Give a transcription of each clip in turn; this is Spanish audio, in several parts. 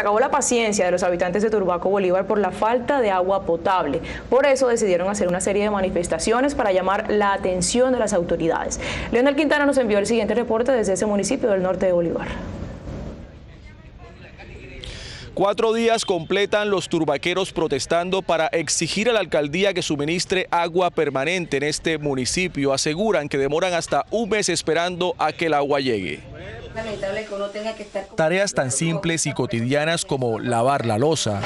Acabó la paciencia de los habitantes de Turbaco Bolívar por la falta de agua potable. Por eso decidieron hacer una serie de manifestaciones para llamar la atención de las autoridades. Leonel Quintana nos envió el siguiente reporte desde ese municipio del norte de Bolívar. Cuatro días completan los turbaqueros protestando para exigir a la alcaldía que suministre agua permanente en este municipio. Aseguran que demoran hasta un mes esperando a que el agua llegue. Tareas tan simples y cotidianas como lavar la losa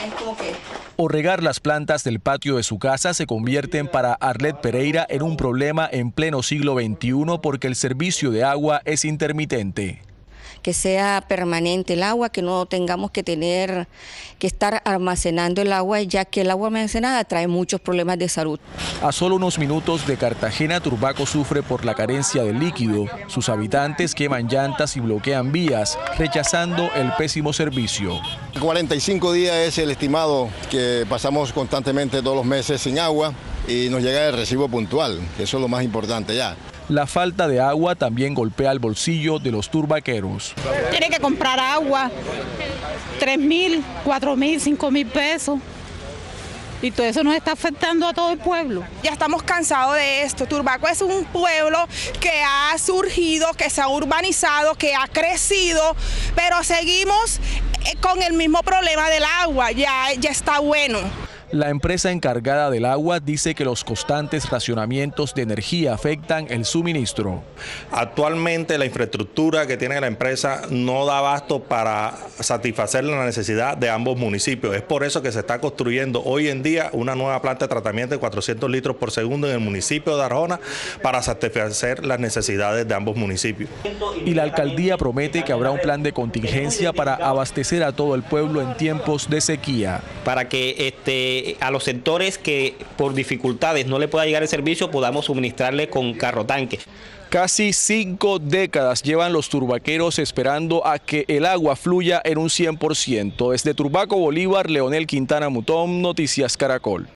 o regar las plantas del patio de su casa se convierten para Arlet Pereira en un problema en pleno siglo XXI porque el servicio de agua es intermitente que sea permanente el agua, que no tengamos que tener que estar almacenando el agua, ya que el agua almacenada trae muchos problemas de salud. A solo unos minutos de Cartagena, Turbaco sufre por la carencia de líquido. Sus habitantes queman llantas y bloquean vías, rechazando el pésimo servicio. 45 días es el estimado que pasamos constantemente todos los meses sin agua y nos llega el recibo puntual, que eso es lo más importante ya. La falta de agua también golpea el bolsillo de los turbaqueros. Tiene que comprar agua, 3 mil, 4 mil, 5 mil pesos. Y todo eso nos está afectando a todo el pueblo. Ya estamos cansados de esto. Turbaco es un pueblo que ha surgido, que se ha urbanizado, que ha crecido, pero seguimos eh, con el mismo problema del agua. Ya, ya está bueno. La empresa encargada del agua dice que los constantes racionamientos de energía afectan el suministro. Actualmente la infraestructura que tiene la empresa no da abasto para satisfacer la necesidad de ambos municipios. Es por eso que se está construyendo hoy en día una nueva planta de tratamiento de 400 litros por segundo en el municipio de Arjona para satisfacer las necesidades de ambos municipios. Y la alcaldía promete que habrá un plan de contingencia para abastecer a todo el pueblo en tiempos de sequía. Para que este a los sectores que por dificultades no le pueda llegar el servicio podamos suministrarle con carro tanque. Casi cinco décadas llevan los turbaqueros esperando a que el agua fluya en un 100%. Desde Turbaco, Bolívar, Leonel Quintana Mutón, Noticias Caracol.